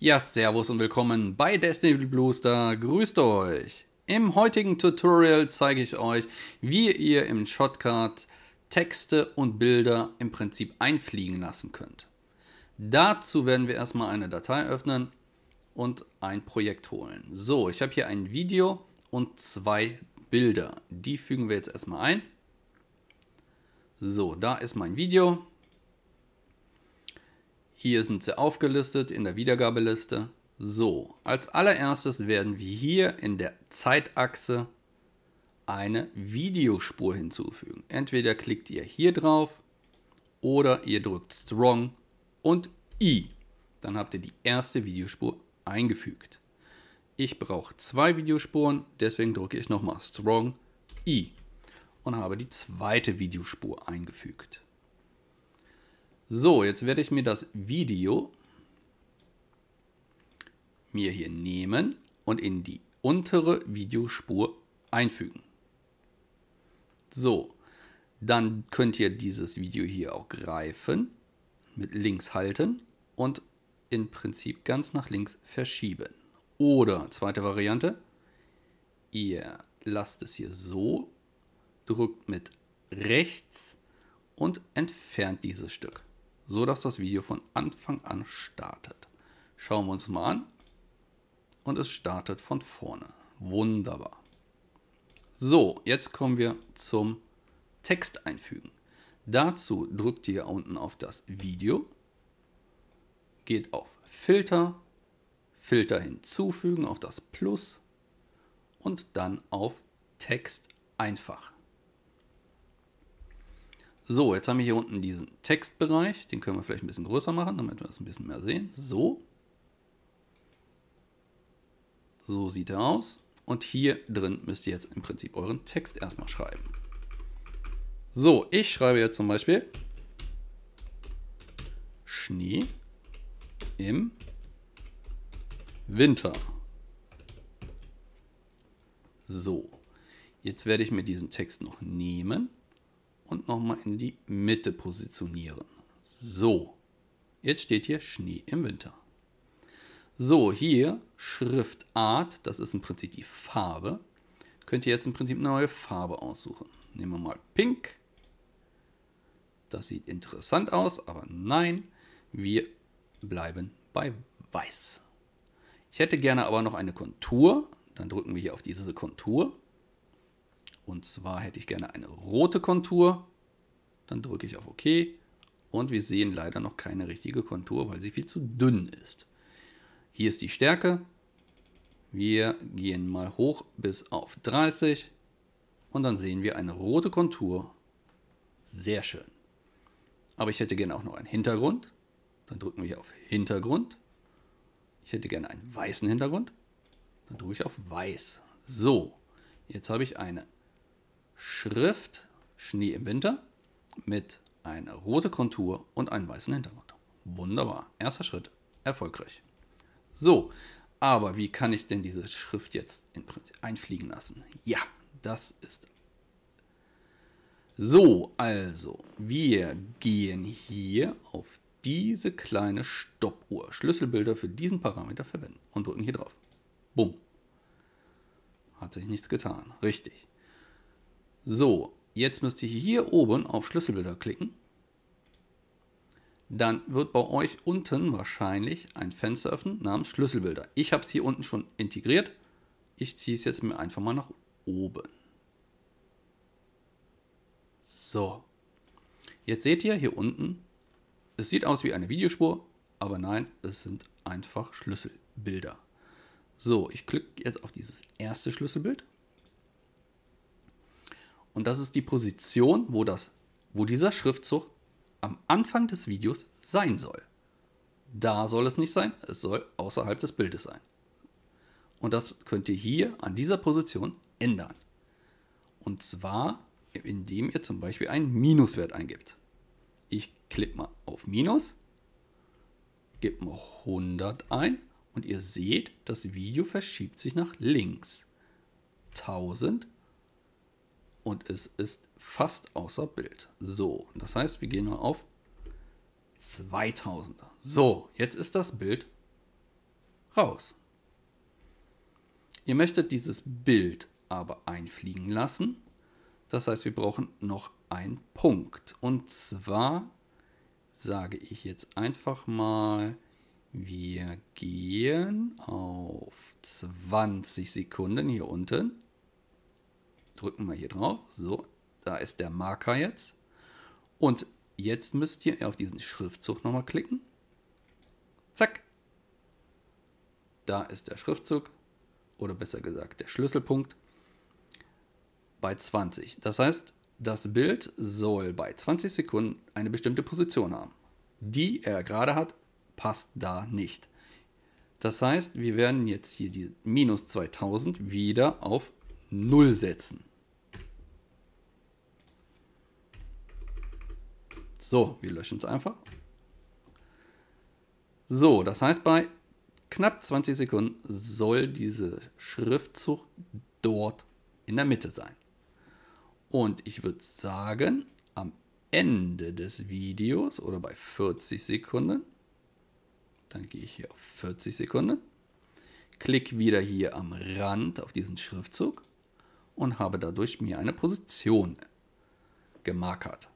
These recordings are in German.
Ja, servus und willkommen bei Destiny Bluester. Grüßt euch. Im heutigen Tutorial zeige ich euch, wie ihr im Shotcut Texte und Bilder im Prinzip einfliegen lassen könnt. Dazu werden wir erstmal eine Datei öffnen und ein Projekt holen. So, ich habe hier ein Video und zwei Bilder. Die fügen wir jetzt erstmal ein. So, da ist mein Video. Hier sind sie aufgelistet in der Wiedergabeliste. So, als allererstes werden wir hier in der Zeitachse eine Videospur hinzufügen. Entweder klickt ihr hier drauf oder ihr drückt Strong und I. Dann habt ihr die erste Videospur eingefügt. Ich brauche zwei Videospuren, deswegen drücke ich nochmal Strong I und habe die zweite Videospur eingefügt. So, jetzt werde ich mir das Video mir hier nehmen und in die untere Videospur einfügen. So, dann könnt ihr dieses Video hier auch greifen, mit links halten und im Prinzip ganz nach links verschieben. Oder zweite Variante, ihr lasst es hier so, drückt mit rechts und entfernt dieses Stück so dass das Video von Anfang an startet. Schauen wir uns mal an. Und es startet von vorne. Wunderbar. So, jetzt kommen wir zum Text einfügen. Dazu drückt ihr unten auf das Video, geht auf Filter, Filter hinzufügen auf das Plus und dann auf Text einfach. So, jetzt haben wir hier unten diesen Textbereich. Den können wir vielleicht ein bisschen größer machen, damit wir das ein bisschen mehr sehen. So. So sieht er aus. Und hier drin müsst ihr jetzt im Prinzip euren Text erstmal schreiben. So, ich schreibe jetzt zum Beispiel Schnee im Winter. So, jetzt werde ich mir diesen Text noch nehmen und nochmal in die Mitte positionieren. So, jetzt steht hier Schnee im Winter. So, hier Schriftart, das ist im Prinzip die Farbe. Könnt ihr jetzt im Prinzip eine neue Farbe aussuchen. Nehmen wir mal Pink. Das sieht interessant aus, aber nein, wir bleiben bei Weiß. Ich hätte gerne aber noch eine Kontur. Dann drücken wir hier auf diese Kontur und zwar hätte ich gerne eine rote Kontur. Dann drücke ich auf OK. Und wir sehen leider noch keine richtige Kontur, weil sie viel zu dünn ist. Hier ist die Stärke. Wir gehen mal hoch bis auf 30. Und dann sehen wir eine rote Kontur. Sehr schön. Aber ich hätte gerne auch noch einen Hintergrund. Dann drücken wir hier auf Hintergrund. Ich hätte gerne einen weißen Hintergrund. Dann drücke ich auf Weiß. So, jetzt habe ich eine Schrift Schnee im Winter mit einer roten Kontur und einem weißen Hintergrund. Wunderbar. Erster Schritt. Erfolgreich. So, aber wie kann ich denn diese Schrift jetzt einfliegen lassen? Ja, das ist. So, also, wir gehen hier auf diese kleine Stoppuhr. Schlüsselbilder für diesen Parameter verwenden und drücken hier drauf. Bumm. Hat sich nichts getan. Richtig. So, jetzt müsst ihr hier oben auf Schlüsselbilder klicken. Dann wird bei euch unten wahrscheinlich ein Fenster öffnen namens Schlüsselbilder. Ich habe es hier unten schon integriert. Ich ziehe es jetzt mir einfach mal nach oben. So. Jetzt seht ihr hier unten, es sieht aus wie eine Videospur, aber nein, es sind einfach Schlüsselbilder. So, ich klicke jetzt auf dieses erste Schlüsselbild. Und das ist die Position, wo, das, wo dieser Schriftzug am Anfang des Videos sein soll. Da soll es nicht sein, es soll außerhalb des Bildes sein. Und das könnt ihr hier an dieser Position ändern. Und zwar, indem ihr zum Beispiel einen Minuswert eingibt. Ich klicke mal auf Minus, gebe mal 100 ein und ihr seht, das Video verschiebt sich nach links. 1000 und es ist fast außer Bild. So, das heißt, wir gehen mal auf 2000er. So, jetzt ist das Bild raus. Ihr möchtet dieses Bild aber einfliegen lassen. Das heißt, wir brauchen noch einen Punkt. Und zwar sage ich jetzt einfach mal, wir gehen auf 20 Sekunden hier unten. Drücken wir hier drauf. So, da ist der Marker jetzt. Und jetzt müsst ihr auf diesen Schriftzug nochmal klicken. Zack. Da ist der Schriftzug. Oder besser gesagt der Schlüsselpunkt. Bei 20. Das heißt, das Bild soll bei 20 Sekunden eine bestimmte Position haben. Die er gerade hat, passt da nicht. Das heißt, wir werden jetzt hier die minus 2000 wieder auf 0 setzen. So, wir löschen es einfach. So, das heißt, bei knapp 20 Sekunden soll dieser Schriftzug dort in der Mitte sein. Und ich würde sagen, am Ende des Videos oder bei 40 Sekunden, dann gehe ich hier auf 40 Sekunden, klicke wieder hier am Rand auf diesen Schriftzug und habe dadurch mir eine Position gemarkert.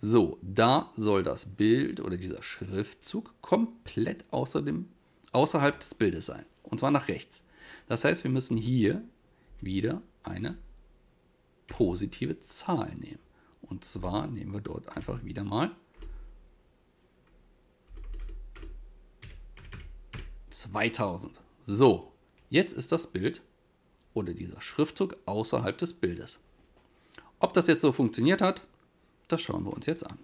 So, da soll das Bild oder dieser Schriftzug komplett außer dem, außerhalb des Bildes sein. Und zwar nach rechts. Das heißt, wir müssen hier wieder eine positive Zahl nehmen. Und zwar nehmen wir dort einfach wieder mal 2000. So, jetzt ist das Bild oder dieser Schriftzug außerhalb des Bildes. Ob das jetzt so funktioniert hat, das schauen wir uns jetzt an.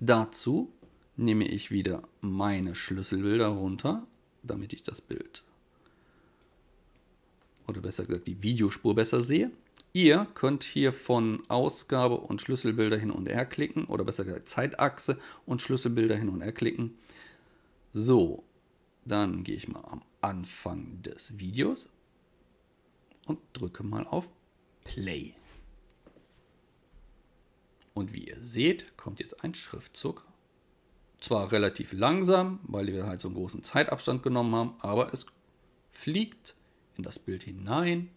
Dazu nehme ich wieder meine Schlüsselbilder runter, damit ich das Bild oder besser gesagt die Videospur besser sehe. Ihr könnt hier von Ausgabe und Schlüsselbilder hin und her klicken oder besser gesagt Zeitachse und Schlüsselbilder hin und her klicken. So, dann gehe ich mal am Anfang des Videos und drücke mal auf Play. Und wie ihr seht, kommt jetzt ein Schriftzug. Zwar relativ langsam, weil wir halt so einen großen Zeitabstand genommen haben, aber es fliegt in das Bild hinein.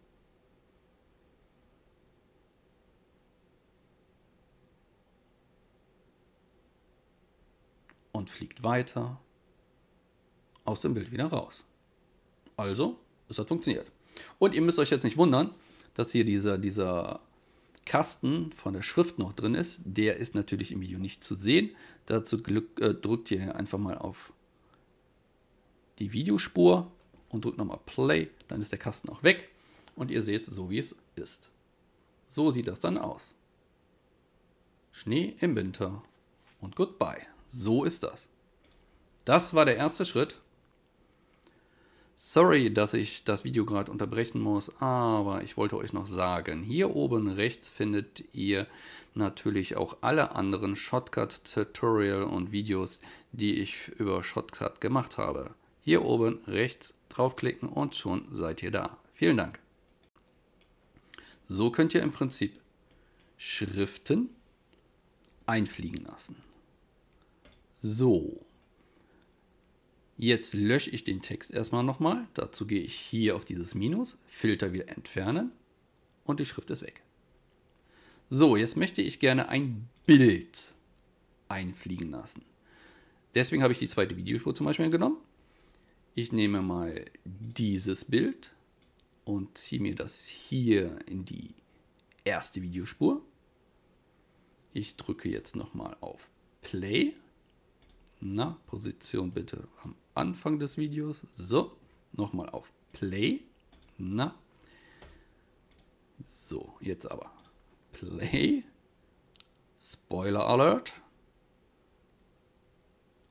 Und fliegt weiter aus dem Bild wieder raus. Also, es hat funktioniert. Und ihr müsst euch jetzt nicht wundern, dass hier dieser, dieser Kasten von der Schrift noch drin ist, der ist natürlich im Video nicht zu sehen. Dazu äh, drückt ihr einfach mal auf die Videospur und drückt nochmal Play, dann ist der Kasten auch weg und ihr seht so wie es ist. So sieht das dann aus. Schnee im Winter und Goodbye. So ist das. Das war der erste Schritt Sorry, dass ich das Video gerade unterbrechen muss, aber ich wollte euch noch sagen, hier oben rechts findet ihr natürlich auch alle anderen Shotcut-Tutorial und Videos, die ich über Shotcut gemacht habe. Hier oben rechts draufklicken und schon seid ihr da. Vielen Dank. So könnt ihr im Prinzip Schriften einfliegen lassen. So. Jetzt lösche ich den Text erstmal nochmal. Dazu gehe ich hier auf dieses Minus, Filter wieder entfernen und die Schrift ist weg. So, jetzt möchte ich gerne ein Bild einfliegen lassen. Deswegen habe ich die zweite Videospur zum Beispiel genommen. Ich nehme mal dieses Bild und ziehe mir das hier in die erste Videospur. Ich drücke jetzt nochmal auf Play. Na, Position bitte am Anfang des Videos. So, nochmal auf Play. Na. So, jetzt aber Play. Spoiler Alert.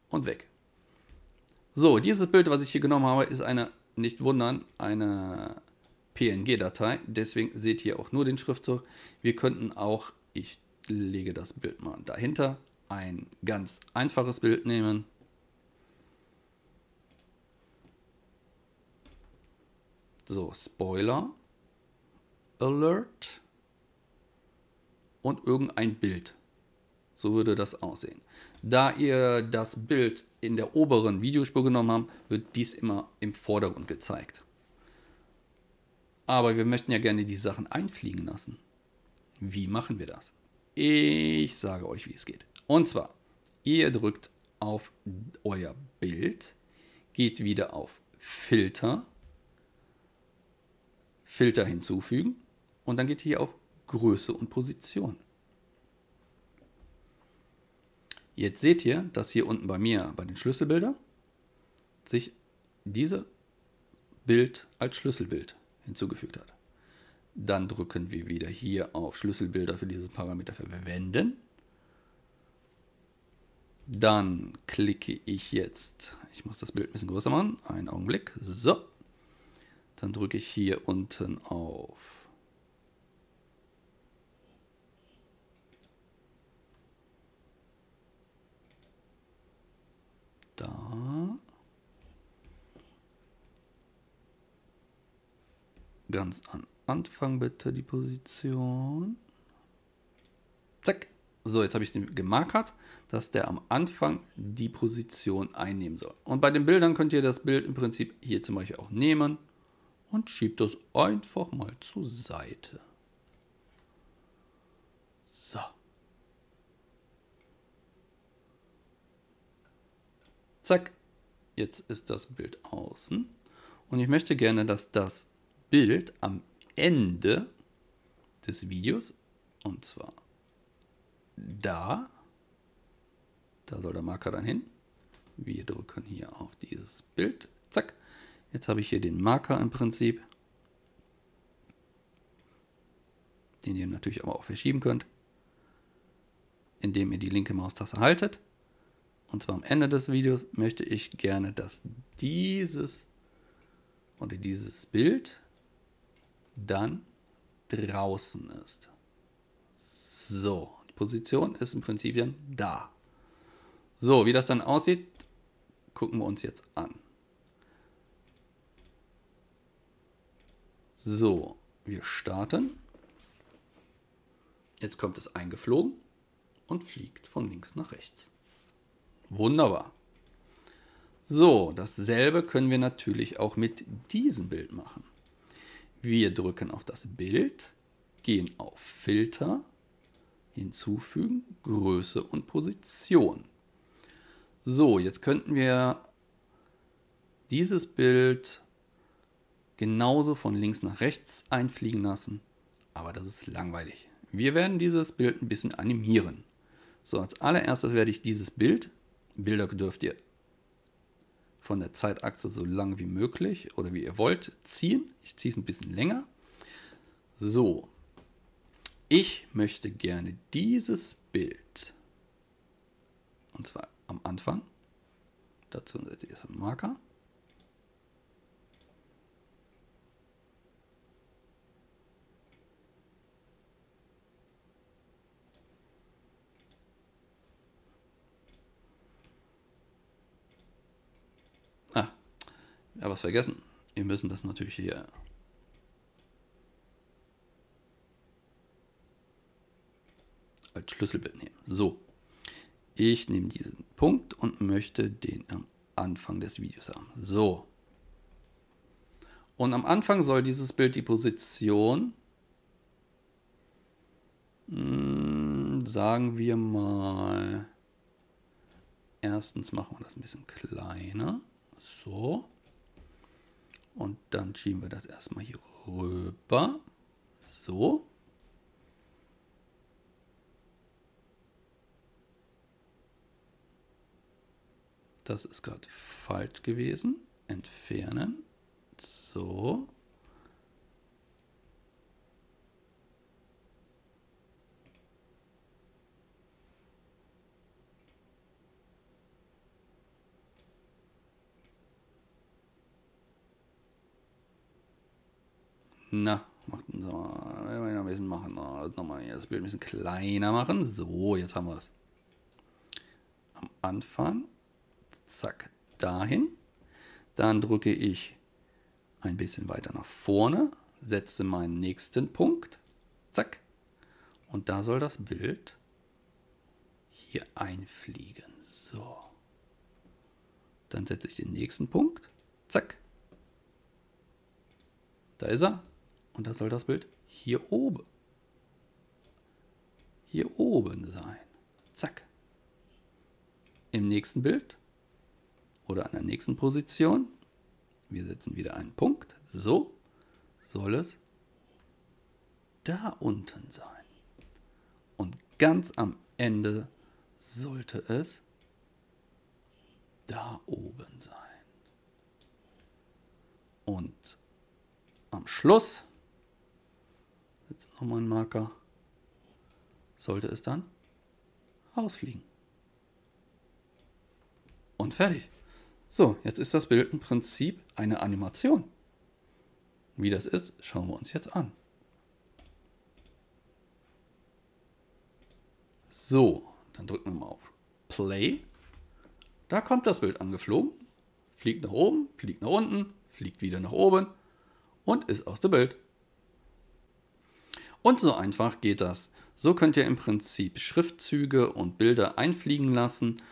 Und weg. So, dieses Bild, was ich hier genommen habe, ist eine, nicht wundern, eine PNG-Datei. Deswegen seht ihr auch nur den Schriftzug. Wir könnten auch, ich lege das Bild mal dahinter, ein ganz einfaches Bild nehmen. So, Spoiler, Alert und irgendein Bild. So würde das aussehen. Da ihr das Bild in der oberen Videospur genommen habt, wird dies immer im Vordergrund gezeigt. Aber wir möchten ja gerne die Sachen einfliegen lassen. Wie machen wir das? Ich sage euch, wie es geht. Und zwar, ihr drückt auf euer Bild, geht wieder auf Filter, Filter hinzufügen und dann geht hier auf Größe und Position. Jetzt seht ihr, dass hier unten bei mir, bei den Schlüsselbildern, sich dieses Bild als Schlüsselbild hinzugefügt hat. Dann drücken wir wieder hier auf Schlüsselbilder für diesen Parameter verwenden. Dann klicke ich jetzt, ich muss das Bild ein bisschen größer machen, einen Augenblick, so. Dann drücke ich hier unten auf da. Ganz am Anfang bitte die Position. Zack. So, jetzt habe ich den gemarkert, dass der am Anfang die Position einnehmen soll. Und bei den Bildern könnt ihr das Bild im Prinzip hier zum Beispiel auch nehmen und schiebt das einfach mal zur Seite. So. Zack, jetzt ist das Bild außen. Und ich möchte gerne, dass das Bild am Ende des Videos, und zwar da, da soll der Marker dann hin. Wir drücken hier auf dieses Bild. Zack. Jetzt habe ich hier den Marker im Prinzip, den ihr natürlich aber auch verschieben könnt, indem ihr die linke Maustaste haltet. Und zwar am Ende des Videos möchte ich gerne, dass dieses oder dieses Bild dann draußen ist. So, die Position ist im Prinzip dann da. So, wie das dann aussieht, gucken wir uns jetzt an. So, wir starten. Jetzt kommt es eingeflogen und fliegt von links nach rechts. Wunderbar. So, dasselbe können wir natürlich auch mit diesem Bild machen. Wir drücken auf das Bild, gehen auf Filter, hinzufügen, Größe und Position. So, jetzt könnten wir dieses Bild genauso von links nach rechts einfliegen lassen, aber das ist langweilig. Wir werden dieses Bild ein bisschen animieren. So, als allererstes werde ich dieses Bild Bilder dürft ihr von der Zeitachse so lang wie möglich oder wie ihr wollt ziehen. Ich ziehe es ein bisschen länger. So, ich möchte gerne dieses Bild, und zwar am Anfang, dazu setze ich jetzt einen Marker, Ja, was vergessen. Wir müssen das natürlich hier als Schlüsselbild nehmen. So, ich nehme diesen Punkt und möchte den am Anfang des Videos haben. So. Und am Anfang soll dieses Bild die Position, hm, sagen wir mal, erstens machen wir das ein bisschen kleiner. So. Und dann schieben wir das erstmal hier rüber. So. Das ist gerade falsch gewesen. Entfernen. So. Na, macht wir ein bisschen machen. Das nochmal das Bild ein bisschen kleiner machen. So, jetzt haben wir es. Am Anfang, zack, dahin. Dann drücke ich ein bisschen weiter nach vorne, setze meinen nächsten Punkt, zack. Und da soll das Bild hier einfliegen. So. Dann setze ich den nächsten Punkt. Zack. Da ist er. Und da soll das Bild hier oben. Hier oben sein. Zack. Im nächsten Bild oder an der nächsten Position. Wir setzen wieder einen Punkt. So soll es da unten sein. Und ganz am Ende sollte es da oben sein. Und am Schluss, jetzt nochmal einen Marker, sollte es dann rausfliegen. Und fertig. So, jetzt ist das Bild im Prinzip eine Animation. Wie das ist, schauen wir uns jetzt an. So, dann drücken wir mal auf Play. Da kommt das Bild angeflogen, fliegt nach oben, fliegt nach unten, fliegt wieder nach oben und ist aus dem Bild. Und so einfach geht das. So könnt ihr im Prinzip Schriftzüge und Bilder einfliegen lassen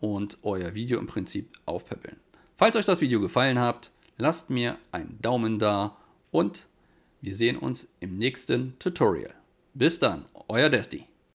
und euer Video im Prinzip aufpäppeln. Falls euch das Video gefallen hat, lasst mir einen Daumen da und wir sehen uns im nächsten Tutorial. Bis dann, euer Desti.